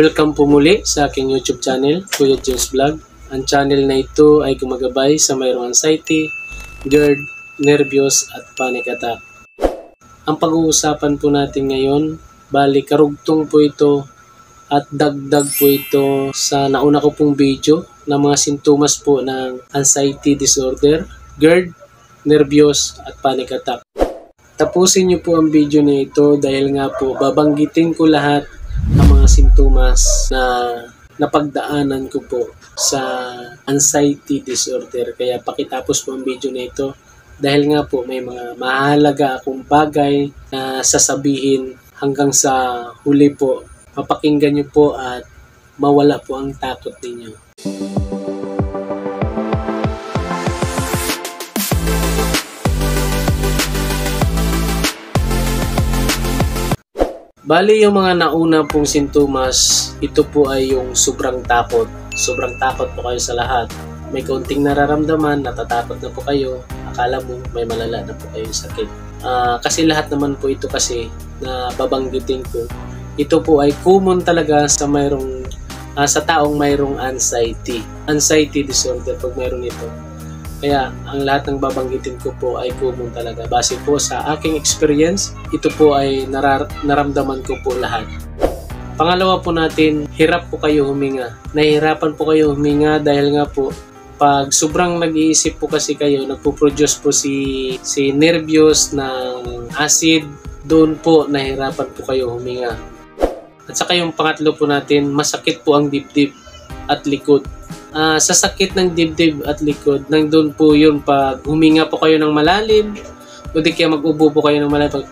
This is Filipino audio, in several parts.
Welcome po muli sa aking YouTube channel, Kuya James Vlog. Ang channel na ito ay gumagabay sa mayroong anxiety, GERD, nervyos at panic attack. Ang pag-uusapan po natin ngayon, bali karugtong po ito at dagdag po ito sa nauna ko pong video ng mga sintomas po ng anxiety disorder, GERD, nervyos at panic attack. Tapusin niyo po ang video na ito dahil nga po babanggitin ko lahat sintomas na napagdaanan ko po sa anxiety disorder. Kaya pakitapos po ang video na ito dahil nga po may mga mahalaga akong bagay na sasabihin hanggang sa huli po. Mapakinggan niyo po at mawala po ang takot ninyo. Bali yung mga nauna pong sintomas, ito po ay yung sobrang takot. Sobrang takot po kayo sa lahat. May kaunting nararamdaman, natatakot na po kayo, akala mo may malala na po kayong sakit. Ah, kasi lahat naman po ito kasi na babanggitin ko, ito po ay common talaga sa mayroong ah, sa taong mayroong anxiety. Anxiety disorder pag mayroon ito. Kaya ang lahat ng babanggitin ko po ay common talaga. Base po sa aking experience, ito po ay narar- naramdaman ko po lahat. Pangalawa po natin, hirap po kayo huminga. Nahihirapan po kayo huminga dahil nga po pag sobrang nag-iisip po kasi kayo, nagpo-produce po si, si nervyos ng acid, doon po nahihirapan po kayo huminga. At saka yung pangatlo po natin, masakit po ang dibdib at likod. Ah, sa sakit ng dibdib at likod, nandun po yun pag huminga po kayo ng malalim, o di kaya mag-ubo po kayo ng malalim. Pag,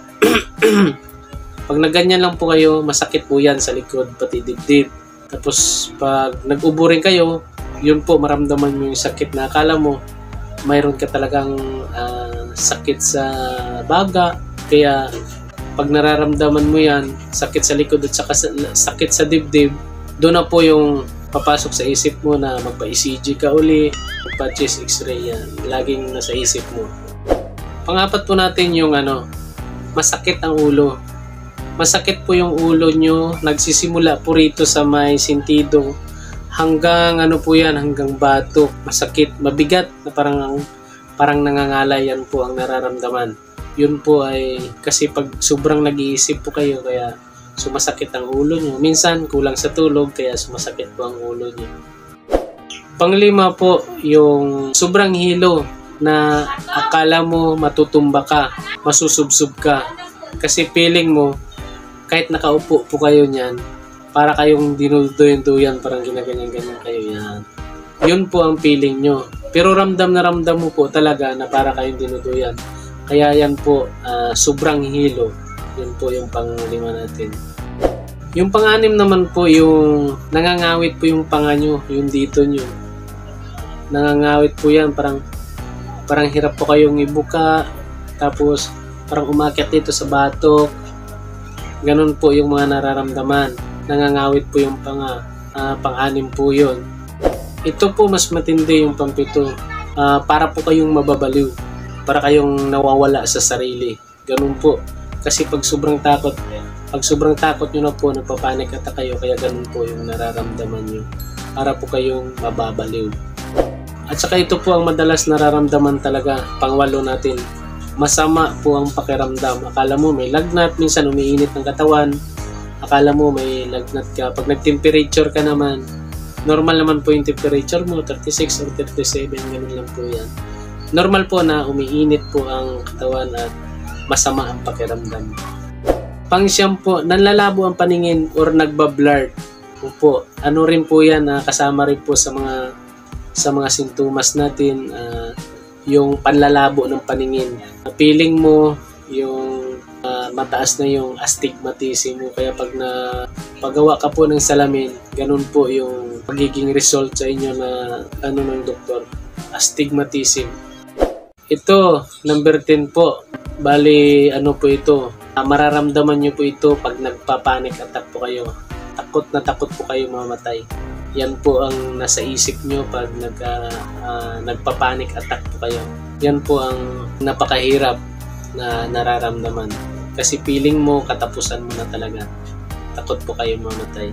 pag naganyan lang po kayo, masakit po yan sa likod, pati dibdib. Tapos pag nag-ubo rin kayo, yun po maramdaman mo yung sakit na akala mo mayroon ka talagang ah, sakit sa baga. Kaya pag nararamdaman mo yan, sakit sa likod at saka sa, sakit sa dibdib, doon na po yung papasok sa isip mo na magpa-ECG ka uli, magpa-chest x-ray yan. Laging nasa isip mo. Pangapat po natin yung ano, masakit ang ulo. Masakit po yung ulo nyo, nagsisimula po rito sa may sentido hanggang ano po yan, hanggang bato. Masakit, mabigat na parang parang nangangalayan po ang nararamdaman. Yun po ay kasi pag sobrang nag-iisip po kayo kaya sumasakit ang ulo nyo. Minsan kulang sa tulog kaya sumasakit po ang ulo nyo. Panglima po yung sobrang hilo na akala mo matutumba ka, masusubsob ka. Kasi feeling mo kahit nakaupo po kayo niyan, para kayong dinuduyan-duyan, parang ginaganyan-ganyan kayo yan. Yun po ang feeling nyo. Pero ramdam na ramdam mo po talaga na para kayong dinuduyan. Kaya yan po, ah, sobrang hilo. Yun po yung panglima natin. Yung panganim naman po yung nangangawit po yung panga nyo, yung dito nyo. Nangangawit po yan, parang parang hirap po kayong ibuka, tapos parang umakyat dito sa batok. Ganun po yung mga nararamdaman. Nangangawit po yung panga, ah, pang-anim po yun. Ito po mas matindi yung pampito. Ah, para po kayong mababaliw. Para kayong nawawala sa sarili. Ganun po. Kasi pag sobrang takot, pag sobrang takot nyo na po, nagpapanik attack kayo, kaya ganun po yung nararamdaman nyo. Para po kayong mababaliw. At saka ito po ang madalas nararamdaman talaga, pangwalo natin. Masama po ang pakiramdam. Akala mo may lagnat, minsan umiinit ng katawan. Akala mo may lagnat ka. Pag nag-temperature ka naman, normal naman po yung temperature mo, 36 or 37, ganun lang po yan. Normal po na umiinit po ang katawan at masama ang pakiramdam. Pangsyam po, nanlalabo ang paningin or nagbablur. Opo, ano rin po yan, ah, kasama rin po sa mga sa mga sintomas natin, ah, yung panlalabo ng paningin. Feeling mo yung ah, mataas na yung astigmatism mo kaya pag na paggawa ka po ng salamin, ganun po yung magiging result sa inyo na ano ng doktor, astigmatism. Ito, number 10 po. Bali, ano po ito? ah, mararamdaman nyo po ito pag nagpapanik attack po kayo. Takot na takot po kayo mamatay. Yan po ang nasa isip nyo pag nag, ah, ah, nagpapanik attack po kayo. Yan po ang napakahirap na nararamdaman. Kasi feeling mo, katapusan mo na talaga. Takot po kayo mamatay.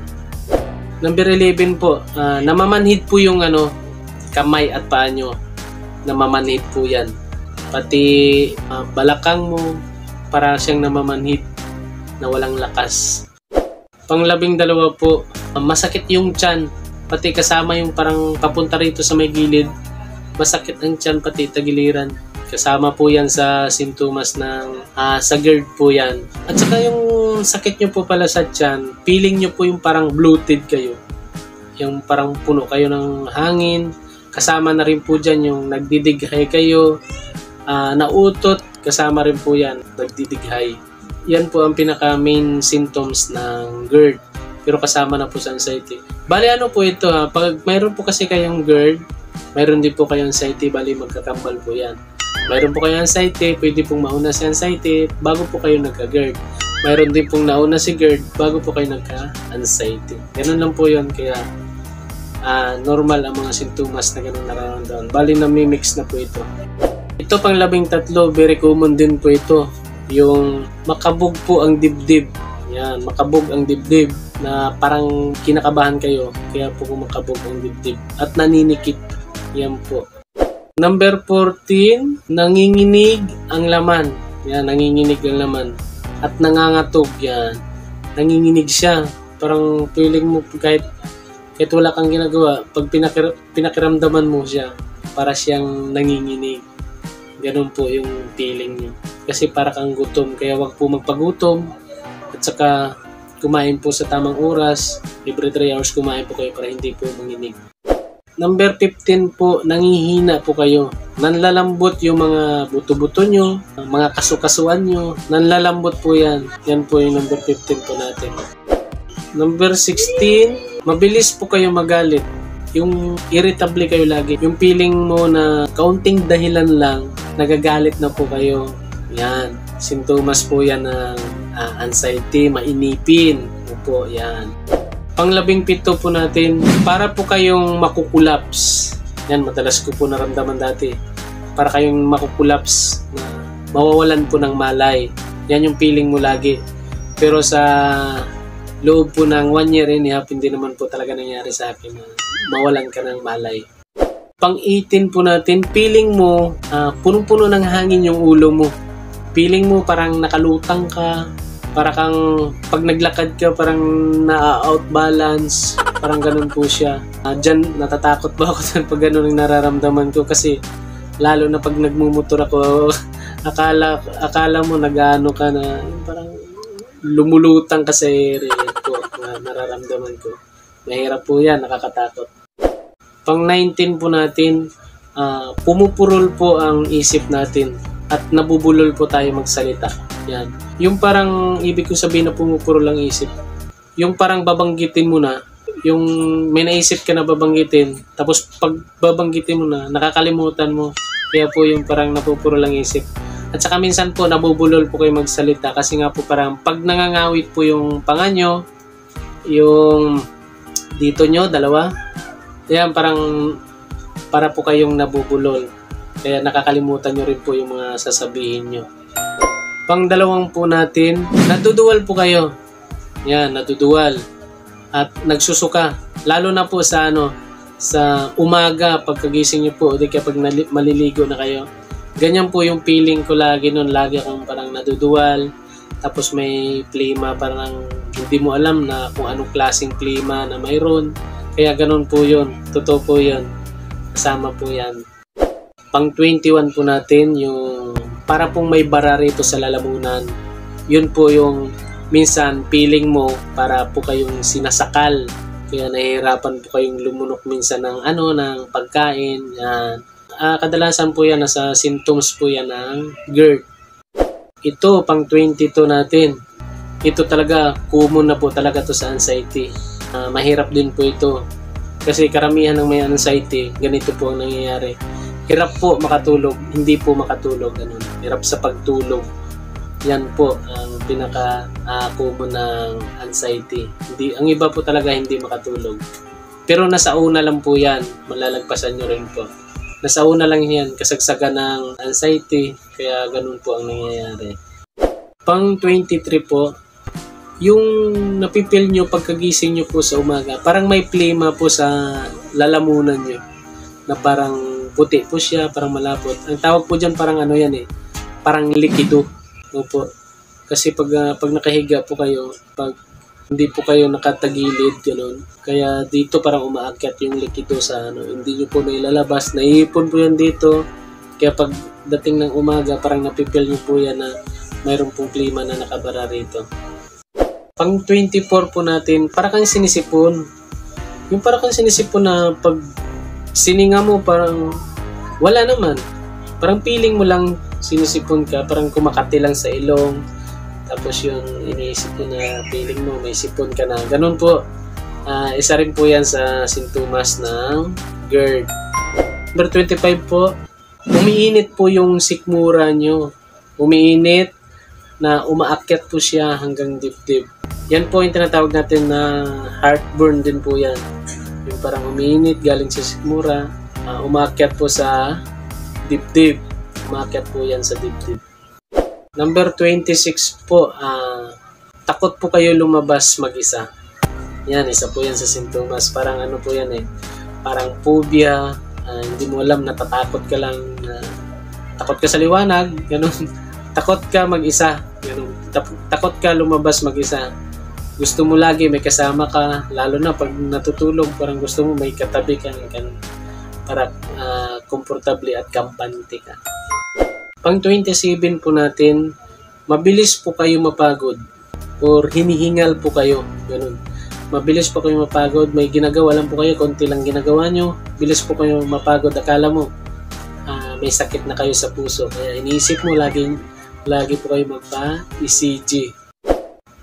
Number 11 po, ah, namamanhid po yung ano, kamay at paa nyo. Namamanhid po yan. Pati ah, balakang mo, para siyang namamanhid na walang lakas. Panglabing dalawa po, ah, masakit yung tiyan. Pati kasama yung parang papunta rito sa may gilid. Masakit ang tiyan pati tagiliran. Kasama po yan sa sintomas ng ah, sa GERD po yan. At saka yung sakit nyo po pala sa tiyan, feeling nyo po yung parang bloated kayo. Yung parang puno kayo ng hangin. Kasama na rin po dyan yung nagdidighay kayo, ah, nautot, kasama rin po yan, nagdidighay. Yan po ang pinaka main symptoms ng GERD. Pero kasama na po sa anxiety. Bali ano po ito ha, pag mayroon po kasi kayong GERD, mayroon din po kayong anxiety, bali magkakambal po yan. Mayroon po kayong anxiety, pwede pong mauna si anxiety bago po kayo nagka-GERD. Mayroon din pong nauna si GERD bago po kayo nagka-anxiety. Ganun lang po yun, kaya ah, normal ang mga sintomas na ganun nararamdaman. Bali na mix na po ito. Ito pang labing tatlo, very common din po ito. Yung makabog po ang dibdib. Yan, makabog ang dibdib na parang kinakabahan kayo. Kaya po kumakabog ang dibdib. At naninikip. Yan po. Number 14, nanginginig ang laman. Yan, nanginginig ang laman. At nangangatog. Yan. Nanginginig siya. Parang feeling mo kahit kahit wala kang ginagawa, pag pinakir- pinakiramdaman mo siya, para siyang nanginginig. Ganun po yung feeling niyo. Kasi para kang gutom, kaya wag po magpagutom. At saka kumain po sa tamang oras. Every 3 hours kumain po kayo para hindi po manginig. Number 15 po, nangihina po kayo. Nanlalambot yung mga buto-buto nyo, mga kasukasuan nyo. Nanlalambot po yan. Yan po yung number 15 po natin. Number 16, mabilis po kayo magalit. Yung irritable kayo lagi. Yung feeling mo na kaunting dahilan lang, nagagalit na po kayo. Yan. Sintomas po yan ng ah, anxiety, mainipin. Opo, yan. Panglabing pito po natin, para po kayong makukulaps. Yan, madalas ko po naramdaman dati. Para kayong makukulaps na mawawalan po ng malay. Yan yung feeling mo lagi. Pero sa loob po ng one year and a half, hindi naman po talaga nangyari sa akin na mawalan ka ng malay. Pang 18 po natin, feeling mo, ah, punong-puno ng hangin yung ulo mo. Feeling mo parang nakalutang ka, para kang pag naglakad ka parang na-out balance, parang ganun po siya. Uh, Diyan natatakot ba ako dyan pag ganun ang nararamdaman ko kasi lalo na pag nagmumotor ako, akala akala mo nag-ano ka na parang lumulutang ka sa area Yan po na nararamdaman ko. Mahirap po yan, nakakatakot. Pang 19 po natin, ah, pumupurol po ang isip natin at nabubulol po tayo magsalita. Yan. Yung parang ibig ko sabihin na pumupurol ang isip. Yung parang babanggitin mo na, yung may naisip ka na babanggitin, tapos pag babanggitin mo na, nakakalimutan mo. Kaya po yung parang napupurol ang isip. At saka minsan po nabubulol po kayo magsalita kasi nga po parang pag nangangawit po yung panga nyo, yung dito nyo, dalawa, yan parang para po kayong nabubulol. Kaya nakakalimutan nyo rin po yung mga sasabihin nyo. Pang dalawang po natin, naduduwal po kayo. Yan, naduduwal. At nagsusuka. Lalo na po sa ano, sa umaga pagkagising nyo po, o di kaya pag nali- maliligo na kayo. Ganyan po yung feeling ko lagi nun. Lagi akong parang naduduwal. Tapos may plima, parang hindi mo alam na kung anong klaseng plima na mayroon. Kaya ganun po yun. Totoo po yun. Kasama po yan. Pang 21 po natin, yung para pong may bara rito sa lalamunan. Yun po yung minsan feeling mo para po kayong sinasakal. Kaya nahihirapan po kayong lumunok minsan ng ano, ng pagkain. Yan. Ah, kadalasan po yan, nasa symptoms po yan ng GERD. Ito, pang 22 natin. Ito talaga, common na po talaga to sa anxiety. Ah, mahirap din po ito. Kasi karamihan ng may anxiety, ganito po ang nangyayari. Hirap po makatulog, hindi po makatulog. Ganun. Hirap sa pagtulog. Yan po ang pinaka ah, common ng anxiety. Hindi, ang iba po talaga hindi makatulog. Pero nasa una lang po yan, malalagpasan nyo rin po. Nasa una lang yan, kasagsagan ng anxiety, kaya ganun po ang nangyayari. Pang 23 po, yung napipil nyo pagkagising nyo po sa umaga, parang may plima po sa lalamunan nyo na parang puti po siya, parang malapot. Ang tawag po dyan parang ano yan eh, parang likido. Opo. Kasi pag, uh, pag nakahiga po kayo, pag hindi po kayo nakatagilid, gano'n. Kaya dito parang umaakyat yung likido sa ano, hindi nyo po nailalabas. Naiipon po yan dito. Kaya pag dating ng umaga, parang napipil nyo po yan na mayroon pong klima na nakabara rito. Pang 24 po natin, para kang sinisipon. Yung para kang sinisipon na pag sininga mo parang wala naman. Parang feeling mo lang sinisipon ka, parang kumakati lang sa ilong tapos yung iniisip ko na feeling mo may sipon ka na. Ganun po. Uh, isa rin po yan sa sintomas ng GERD. Number 25 po, umiinit po yung sikmura nyo. Umiinit na umaakyat po siya hanggang dibdib. Yan po yung tinatawag natin na heartburn din po yan. Yung parang umiinit galing sa sikmura, uh, umaakyat po sa dibdib. Umaakyat po yan sa dibdib. Number 26 po, uh, takot po kayo lumabas mag-isa. Yan, isa po yan sa sintomas. Parang ano po yan eh, parang phobia, uh, hindi mo alam, natatakot ka lang, uh, takot ka sa liwanag, ganun. takot ka mag-isa, ganun. takot ka lumabas mag-isa. Gusto mo lagi may kasama ka, lalo na pag natutulog, parang gusto mo may katabi ka, ganun. Para uh, komportable at kampante ka. Pang 27 po natin, mabilis po kayo mapagod or hinihingal po kayo. Ganun. Mabilis po kayo mapagod, may ginagawa lang po kayo, konti lang ginagawa nyo, bilis po kayo mapagod. Akala mo, uh, may sakit na kayo sa puso. Kaya iniisip mo, laging, lagi po kayo magpa-ECG.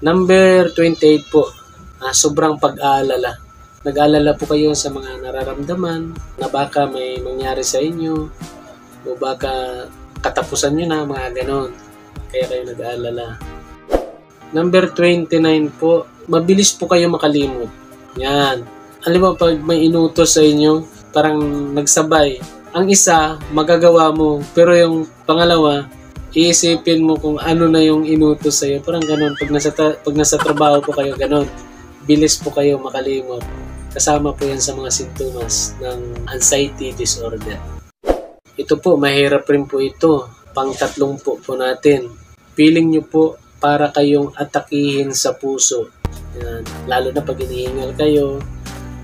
Number 28 po, uh, sobrang pag-aalala. Nag-aalala po kayo sa mga nararamdaman na baka may mangyari sa inyo o baka katapusan nyo na, mga ganon. Kaya kayo nag-aalala. Number 29 po, mabilis po kayo makalimot. Yan. Alam mo, pag may inutos sa inyo, parang nagsabay. Ang isa, magagawa mo. Pero yung pangalawa, iisipin mo kung ano na yung inutos sa'yo. Parang ganun. Pag nasa, pag nasa trabaho po kayo, ganun. Bilis po kayo makalimot. Kasama po yan sa mga sintomas ng anxiety disorder. Ito po, mahirap rin po ito. Pangtatlong po po natin. Feeling nyo po para kayong atakihin sa puso. Yan. Lalo na pag inihingal kayo,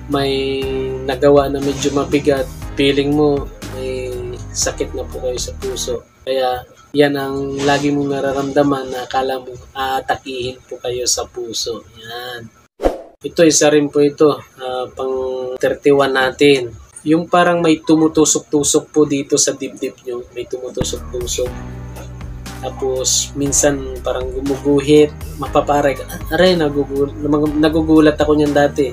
may nagawa na medyo mabigat, feeling mo may sakit na po kayo sa puso. Kaya yan ang lagi mong nararamdaman na akala mo aatakihin po kayo sa puso. Yan. Ito, isa rin po ito, uh, pang 31 natin yung parang may tumutusok-tusok po dito sa dibdib nyo. May tumutusok-tusok. Tapos, minsan parang gumuguhit, mapaparay ka. Aray, nagugul nagugulat ako niyan dati.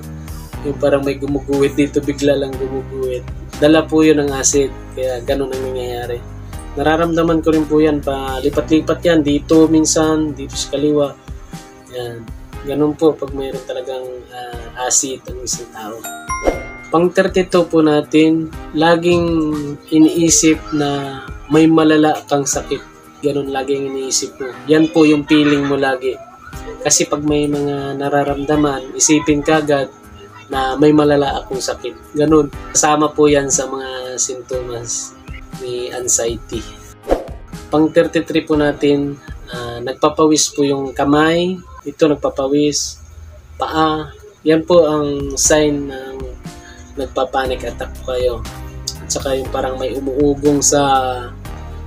Yung parang may gumuguhit dito, bigla lang gumuguhit. Dala po yun ng acid, kaya ganun ang nangyayari. Nararamdaman ko rin po yan, pa lipat-lipat yan, dito minsan, dito sa kaliwa. Yan. Ganun po pag mayroon talagang uh, acid ang isang tao. Pang 32 po natin, laging iniisip na may malala kang sakit. Ganun laging iniisip mo. Yan po yung feeling mo lagi. Kasi pag may mga nararamdaman, isipin ka agad na may malala akong sakit. Ganun. Kasama po yan sa mga sintomas ni anxiety. Pang 33 po natin, uh, nagpapawis po yung kamay. Ito nagpapawis. Paa. Yan po ang sign ng nagpa-panic attack po kayo. At saka yung parang may umuugong sa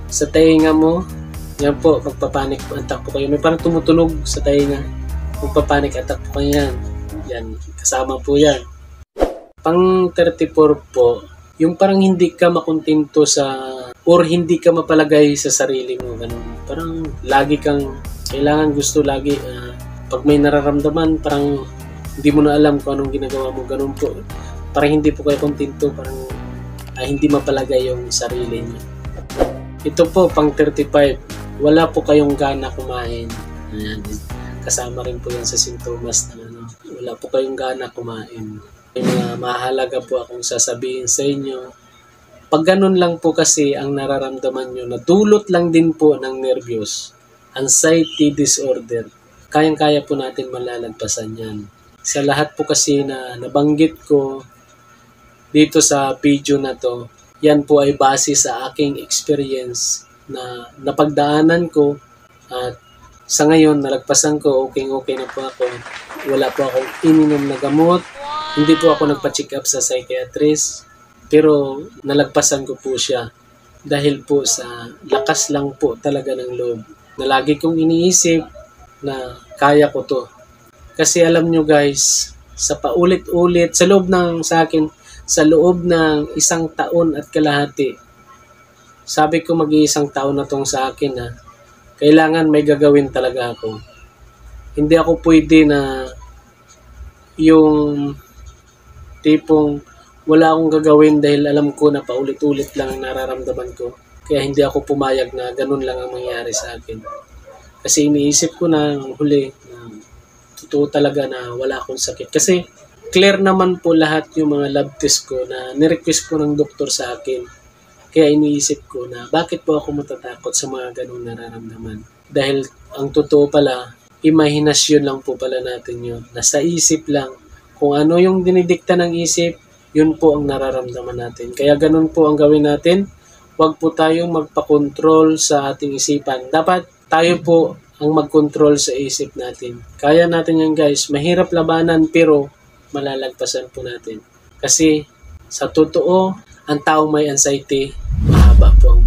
sa tainga mo, yan po, magpa-panic attack po kayo. May parang tumutunog sa tainga. Magpa-panic attack po kayo yan. Yan, kasama po yan. Pang 34 po, yung parang hindi ka makontento sa or hindi ka mapalagay sa sarili mo. Ganun. Parang lagi kang kailangan gusto lagi uh, pag may nararamdaman parang hindi mo na alam kung anong ginagawa mo. Ganun po parang hindi po kayo kontento, parang uh, hindi mapalagay yung sarili niyo. Ito po, pang 35, wala po kayong gana kumain. Ayan, kasama rin po yan sa sintomas na ano, wala po kayong gana kumain. May mga mahalaga po akong sasabihin sa inyo. Pag ganun lang po kasi ang nararamdaman nyo, na dulot lang din po ng nervyos, anxiety disorder. kayang-kaya po natin malalagpasan yan. Sa lahat po kasi na nabanggit ko dito sa video na to, yan po ay base sa aking experience na napagdaanan ko at sa ngayon, nalagpasan ko, okay-okay na po ako. Wala po akong ininom na gamot. Hindi po ako nagpa-check up sa psychiatrist. Pero nalagpasan ko po siya dahil po sa lakas lang po talaga ng loob na lagi kong iniisip na kaya ko to. Kasi alam nyo guys, sa paulit-ulit, sa loob ng sa akin, sa loob ng isang taon at kalahati, sabi ko mag-iisang taon na tong sa akin na kailangan may gagawin talaga ako. Hindi ako pwede na yung tipong wala akong gagawin dahil alam ko na paulit-ulit lang ang nararamdaman ko. Kaya hindi ako pumayag na ganun lang ang mangyari sa akin. Kasi iniisip ko na huli na totoo talaga na wala akong sakit. Kasi clear naman po lahat yung mga lab test ko na nirequest po ng doktor sa akin kaya iniisip ko na bakit po ako matatakot sa mga ganong nararamdaman. Dahil ang totoo pala, imahinasyon lang po pala natin yun. Nasa isip lang. Kung ano yung dinidikta ng isip, yun po ang nararamdaman natin. Kaya ganun po ang gawin natin. Huwag po tayong magpakontrol sa ating isipan. Dapat tayo po ang mag-control sa isip natin. Kaya natin yan guys. Mahirap labanan pero malalagpasan po natin. Kasi sa totoo, ang taong may anxiety, mahaba po ang